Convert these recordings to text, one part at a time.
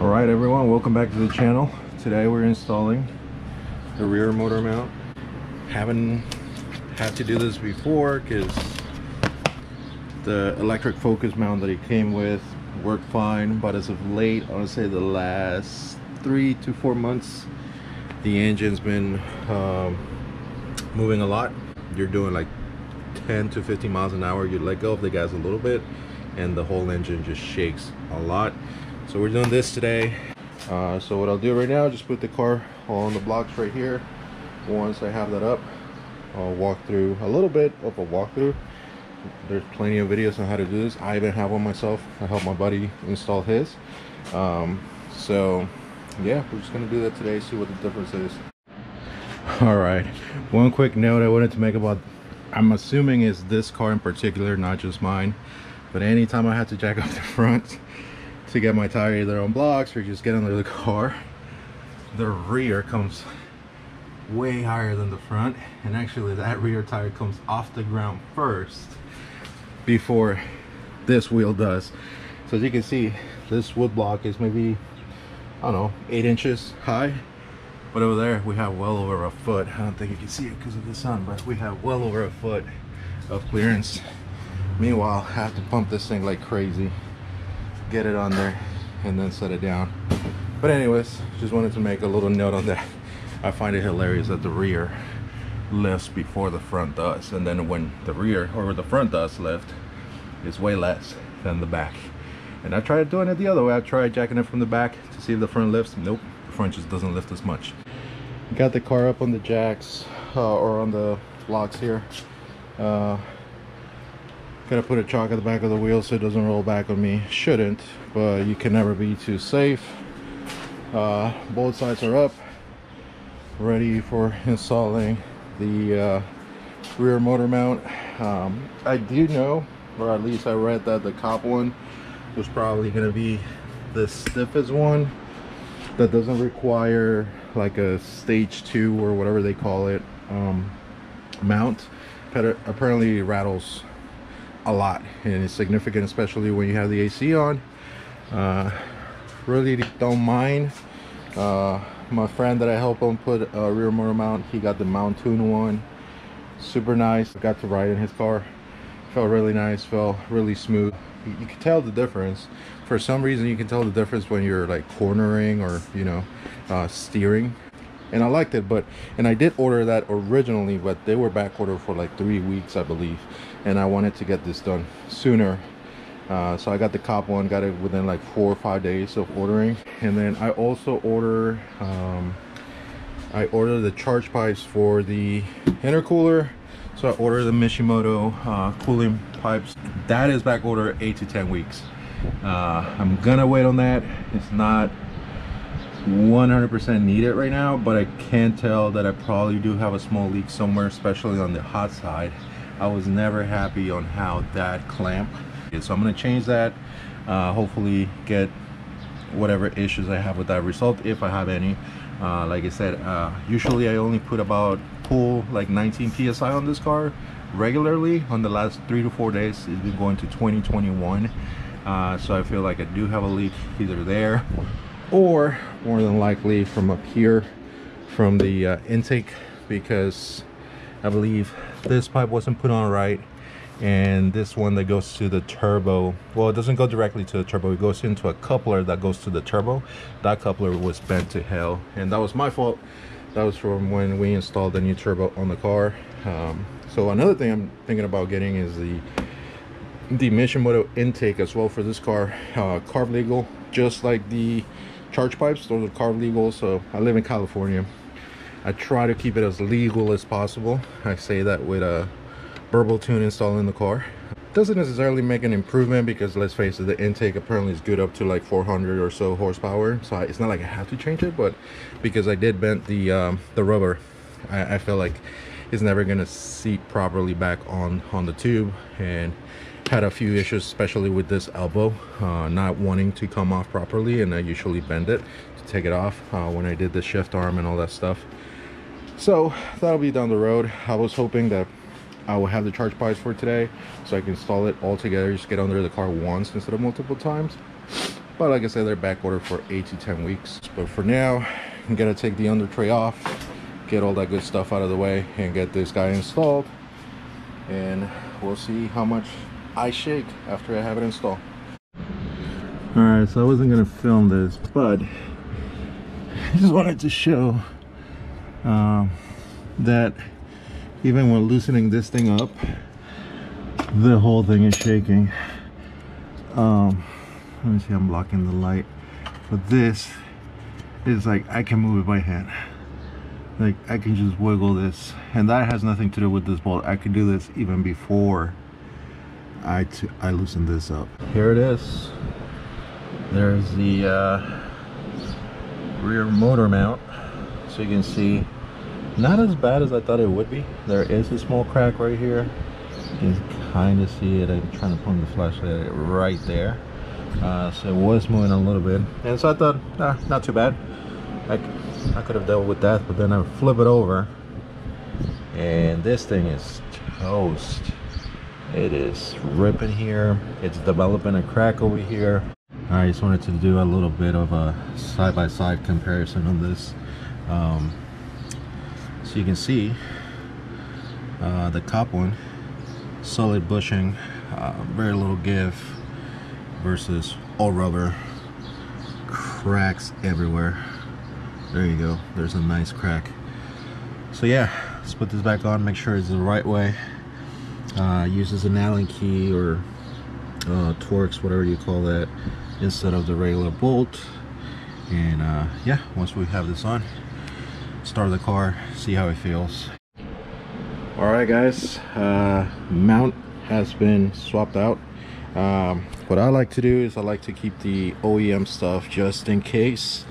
all right everyone welcome back to the channel. Today we're installing the rear motor mount. Haven't had to do this before because the electric focus mount that it came with worked fine but as of late i to say the last three to four months the engine's been um, moving a lot. You're doing like 10 to 15 miles an hour you let go of the gas a little bit and the whole engine just shakes a lot so we're doing this today. Uh, so what I'll do right now just put the car on the blocks right here. Once I have that up I'll walk through a little bit of a walkthrough. There's plenty of videos on how to do this. I even have one myself. I helped my buddy install his. Um, so yeah we're just gonna do that today see what the difference is. All right. One quick note I wanted to make about I'm assuming is this car in particular not just mine but anytime I have to jack up the front to get my tire either on blocks or just get under the car. The rear comes way higher than the front and actually that rear tire comes off the ground first before this wheel does. So as you can see this wood block is maybe I don't know eight inches high but over there we have well over a foot. I don't think you can see it because of the sun but we have well over a foot of clearance. Meanwhile I have to pump this thing like crazy get it on there and then set it down. But anyways just wanted to make a little note on that. I find it hilarious that the rear lifts before the front does and then when the rear or the front does lift it's way less than the back. And i tried doing it the other way. I tried jacking it from the back to see if the front lifts. Nope the front just doesn't lift as much. Got the car up on the jacks uh, or on the blocks here. Uh, Gotta put a chalk at the back of the wheel so it doesn't roll back on me. Shouldn't, but you can never be too safe. Uh, both sides are up, ready for installing the uh, rear motor mount. Um, I do know, or at least I read that the Cobb one was probably gonna be the stiffest one that doesn't require like a stage two or whatever they call it um, mount. Apparently rattles a lot and it's significant especially when you have the AC on. Uh, really don't mind. Uh, my friend that I helped him put a rear motor mount he got the Mountune one. Super nice. Got to ride in his car. Felt really nice felt really smooth. You, you can tell the difference. For some reason you can tell the difference when you're like cornering or you know uh, steering and I liked it but and I did order that originally but they were back ordered for like three weeks I believe and I wanted to get this done sooner. Uh, so I got the Cobb one got it within like four or five days of ordering and then I also order um, I ordered the charge pipes for the intercooler so I ordered the Mishimoto uh, cooling pipes. That is back order eight to ten weeks. Uh, I'm gonna wait on that. It's not 100% need it right now but I can tell that I probably do have a small leak somewhere especially on the hot side I was never happy on how that clamp is. So I'm going to change that. Uh, hopefully get whatever issues I have with that result if I have any. Uh, like I said, uh, usually I only put about pull like 19 psi on this car regularly. On the last three to four days, it's been going to 2021. Uh, so I feel like I do have a leak either there or more than likely from up here from the uh, intake because I believe this pipe wasn't put on right and this one that goes to the turbo well it doesn't go directly to the turbo it goes into a coupler that goes to the turbo. That coupler was bent to hell and that was my fault. That was from when we installed the new turbo on the car. Um, so another thing i'm thinking about getting is the the Mishimoto intake as well for this car. Uh, CARB legal just like the charge pipes those are CARB legal so i live in california I try to keep it as legal as possible. I say that with a Burble tune installed in the car. Doesn't necessarily make an improvement because let's face it, the intake apparently is good up to like 400 or so horsepower. So it's not like I have to change it, but because I did bend the um, the rubber, I, I feel like it's never gonna seat properly back on on the tube and had a few issues especially with this elbow uh, not wanting to come off properly and I usually bend it to take it off uh, when I did the shift arm and all that stuff. So that'll be down the road. I was hoping that i will have the charge pipes for today so i can install it all together just get under the car once instead of multiple times. But like I said they're back ordered for 8 to 10 weeks. But for now I'm gonna take the under tray off get all that good stuff out of the way and get this guy installed. And we'll see how much I shake after I have it installed. All right so I wasn't gonna film this but I just wanted to show um, that even when loosening this thing up the whole thing is shaking. Um, let me see I'm blocking the light. But this is like I can move it by hand. Like I can just wiggle this. And that has nothing to do with this bolt. I can do this even before I, I loosen this up. Here it is. There's the uh, rear motor mount. So you can see not as bad as I thought it would be. There is a small crack right here. You can kind of see it. I'm trying to point the flashlight right there. Uh, so it was moving a little bit. And so I thought ah, not too bad. I, I could have dealt with that but then I flip it over. And this thing is toast it is ripping here. It's developing a crack over here. I just wanted to do a little bit of a side-by-side -side comparison on this. Um, so you can see uh, the top one solid bushing uh, very little give versus all rubber. Cracks everywhere. There you go. There's a nice crack. So yeah let's put this back on make sure it's the right way uh, uses an allen key or uh, torx whatever you call that instead of the regular bolt. And uh, yeah once we have this on start the car see how it feels. All right guys uh, mount has been swapped out. Um, what I like to do is I like to keep the OEM stuff just in case.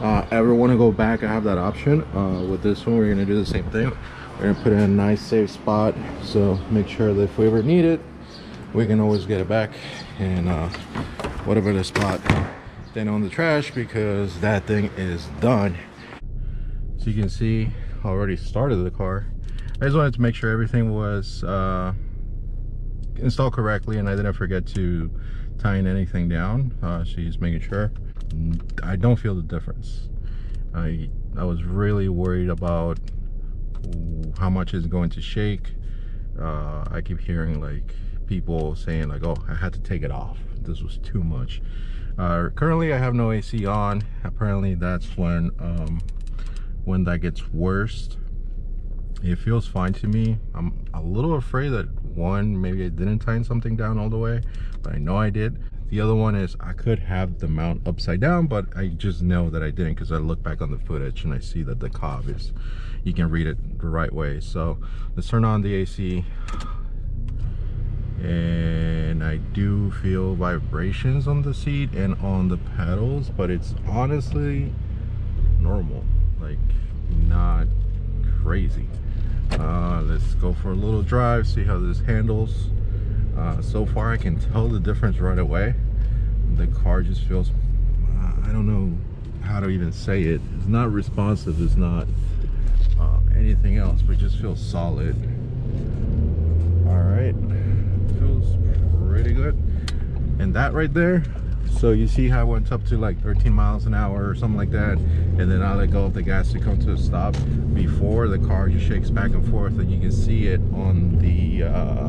Uh, ever want to go back I have that option uh, with this one we're gonna do the same thing we're gonna put it in a nice safe spot so make sure that if we ever need it we can always get it back and uh, whatever the spot then on the trash because that thing is done. So you can see already started the car. I just wanted to make sure everything was uh, installed correctly and I didn't forget to tying anything down. Uh, she's making sure. I don't feel the difference. I I was really worried about how much is going to shake? Uh, I keep hearing like people saying like oh I had to take it off. This was too much. Uh, currently I have no AC on. Apparently that's when um, when that gets worst. It feels fine to me. I'm a little afraid that one maybe i didn't tighten something down all the way but i know i did. The other one is i could have the mount upside down but i just know that i didn't because i look back on the footage and i see that the Cobb is you can read it the right way. So let's turn on the ac and i do feel vibrations on the seat and on the pedals but it's honestly normal like not crazy. Uh, let's go for a little drive see how this handles. Uh, so far I can tell the difference right away. The car just feels uh, I don't know how to even say it. It's not responsive it's not anything else. But it just feels solid. All right. Feels pretty good. And that right there so you see how I went up to like 13 miles an hour or something like that? And then I let go of the gas to come to a stop before the car just shakes back and forth and you can see it on the uh,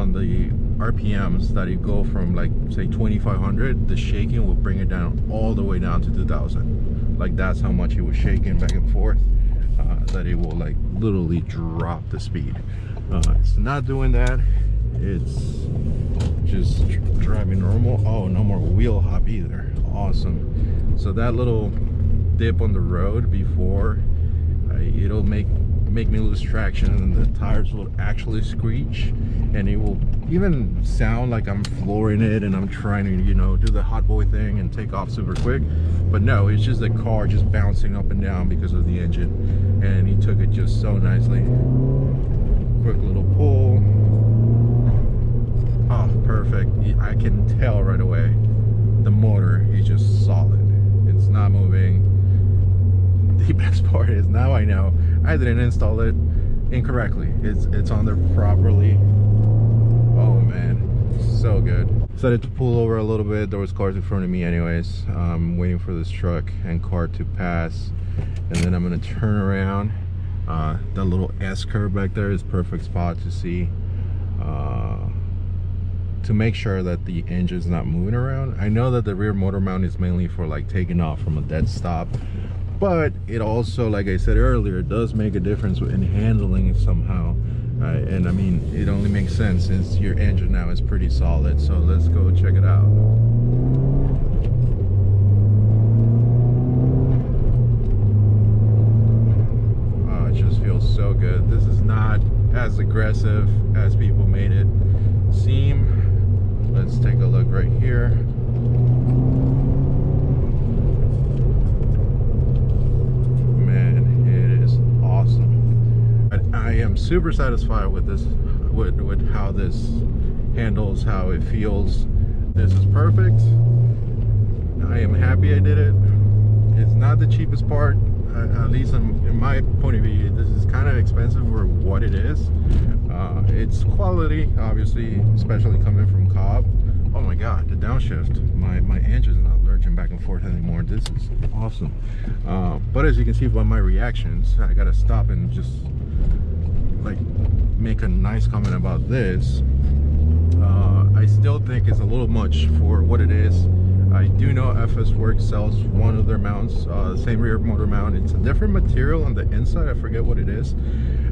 on the RPMs that you go from like say 2500 the shaking will bring it down all the way down to 2000 like that's how much it was shaking back and forth that it will like literally drop the speed. Uh, it's not doing that. It's just driving normal. Oh no more wheel hop either. Awesome. So that little dip on the road before it'll make make me lose traction and the tires will actually screech and it will even sound like I'm flooring it and I'm trying to you know do the hot boy thing and take off super quick. But no it's just the car just bouncing up and down because of the engine. And he took it just so nicely. Quick little pull. Oh perfect. I can tell right away. The motor is just solid. It's not moving. The best part is now I know. I didn't install it incorrectly. It's it's on there properly oh man. So good. Decided to pull over a little bit. There was cars in front of me anyways. Um waiting for this truck and car to pass. And then i'm to turn around. Uh that little s curve back there is perfect spot to see uh to make sure that the engine's not moving around. I know that the rear motor mount is mainly for like taking off from a dead stop but it also like i said earlier does make a difference in handling somehow Right, and I mean, it only makes sense since your engine now is pretty solid. So let's go check it out. Oh, it just feels so good. This is not as aggressive as people made it seem. Let's take a look right here. I am super satisfied with this, with, with how this handles, how it feels. This is perfect. I am happy I did it. It's not the cheapest part, uh, at least in, in, my point of view. This is kind of expensive for what it is. Uh, it's quality, obviously, especially coming from Cobb. Oh my God, the downshift. My, my engine's not lurching back and forth anymore. This is awesome. Uh, but as you can see by my reactions, I gotta stop and just like make a nice comment about this uh, I still think it's a little much for what it is. I do know FSWERKS sells one of their mounts uh, same rear motor mount. It's a different material on the inside I forget what it is.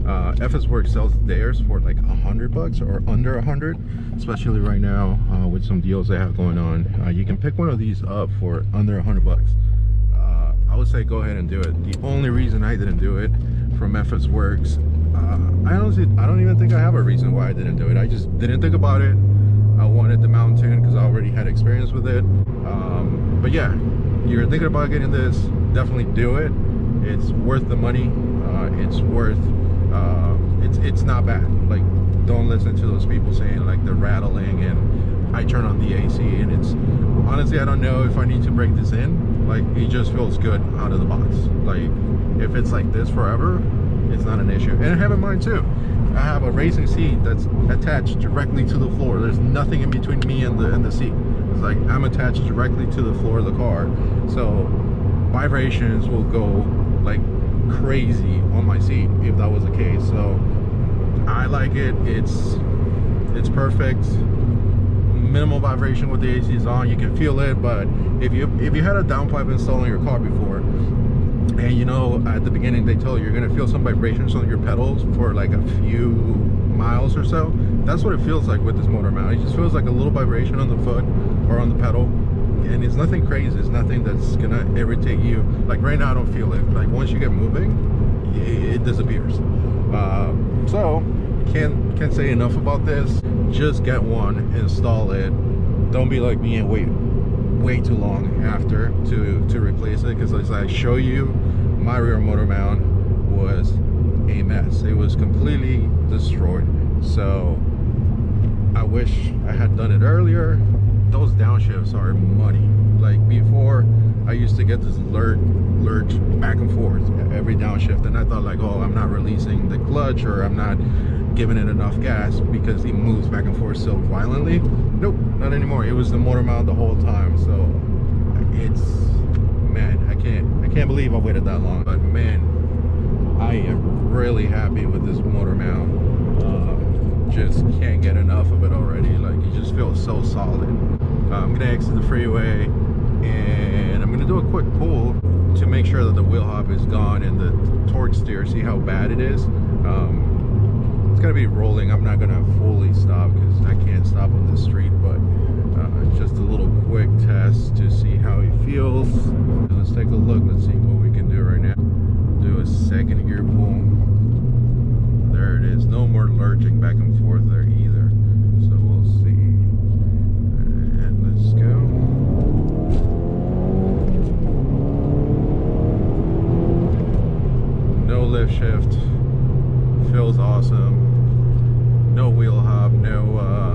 Uh, FSWERKS sells theirs for like a hundred bucks or under a hundred especially right now uh, with some deals they have going on. Uh, you can pick one of these up for under a hundred bucks. Uh, I would say go ahead and do it. The only reason I didn't do it from FSWERKS uh, I honestly, I don't even think I have a reason why I didn't do it. I just didn't think about it. I wanted the Mountune because I already had experience with it. Um, but yeah, you're thinking about getting this, definitely do it. It's worth the money. Uh, it's worth, uh, it's, it's not bad. Like, don't listen to those people saying like the rattling and I turn on the AC and it's, honestly, I don't know if I need to break this in. Like, it just feels good out of the box. Like, if it's like this forever, it's not an issue. And I have in mind too, I have a racing seat that's attached directly to the floor. There's nothing in between me and the and the seat. It's like I'm attached directly to the floor of the car. So vibrations will go like crazy on my seat if that was the case. So I like it. It's it's perfect. Minimal vibration with the AC is on. You can feel it, but if you if you had a downpipe installed in your car before, and you know at the beginning they tell you you're gonna feel some vibrations on your pedals for like a few miles or so. That's what it feels like with this motor mount it just feels like a little vibration on the foot or on the pedal. And it's nothing crazy. It's nothing that's gonna irritate you. Like right now i don't feel it. Like once you get moving it disappears. Uh, so can't can't say enough about this. Just get one install it. Don't be like me and wait way too long after to to replace it because as I show you my rear motor mount was a mess. It was completely destroyed. So I wish I had done it earlier. Those downshifts are muddy. Like before I used to get this lurch lurch back and forth every downshift and I thought like oh I'm not releasing the clutch or I'm not giving it enough gas because it moves back and forth so violently. Nope, not anymore. It was the motor mount the whole time. So it's man, I can't I can't believe I waited that long. But man, I am really happy with this motor mount. Uh, just can't get enough of it already. Like it just feels so solid. Uh, I'm gonna exit the freeway and I'm gonna do a quick pull to make sure that the wheel hop is gone and the torque steer, see how bad it is. Um, it's gonna be rolling. I'm not gonna fully stop because i can't stop on the street but uh, just a little quick test to see how he feels. Let's take a look. Let's see what we can do right now. Do a second gear pull. There it is. No more lurching back and forth there either. So we'll see. And let's go. No lift shift. Feels awesome no wheel hop, no uh,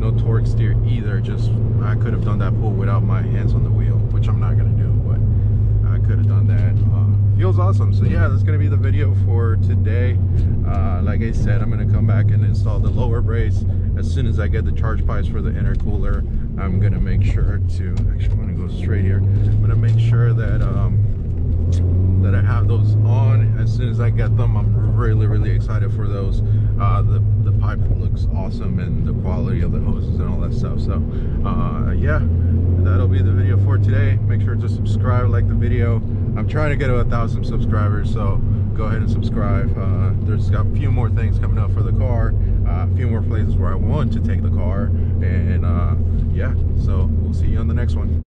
no torque steer either. Just I could have done that pull without my hands on the wheel, which I'm not gonna do, but I could have done that. Uh, feels awesome so yeah that's gonna be the video for today uh, like i said i'm gonna come back and install the lower brace as soon as i get the charge pipes for the intercooler i'm gonna make sure to actually i'm gonna go straight here i'm gonna make sure that that i have those on as soon as i get them i'm really really excited for those. Uh, the the pipe looks awesome and the quality of the hoses and all that stuff. So uh, yeah that'll be the video for today. Make sure to subscribe like the video. I'm trying to get to a thousand subscribers so go ahead and subscribe. Uh, there's got a few more things coming up for the car uh, a few more places where i want to take the car and uh, yeah so we'll see you on the next one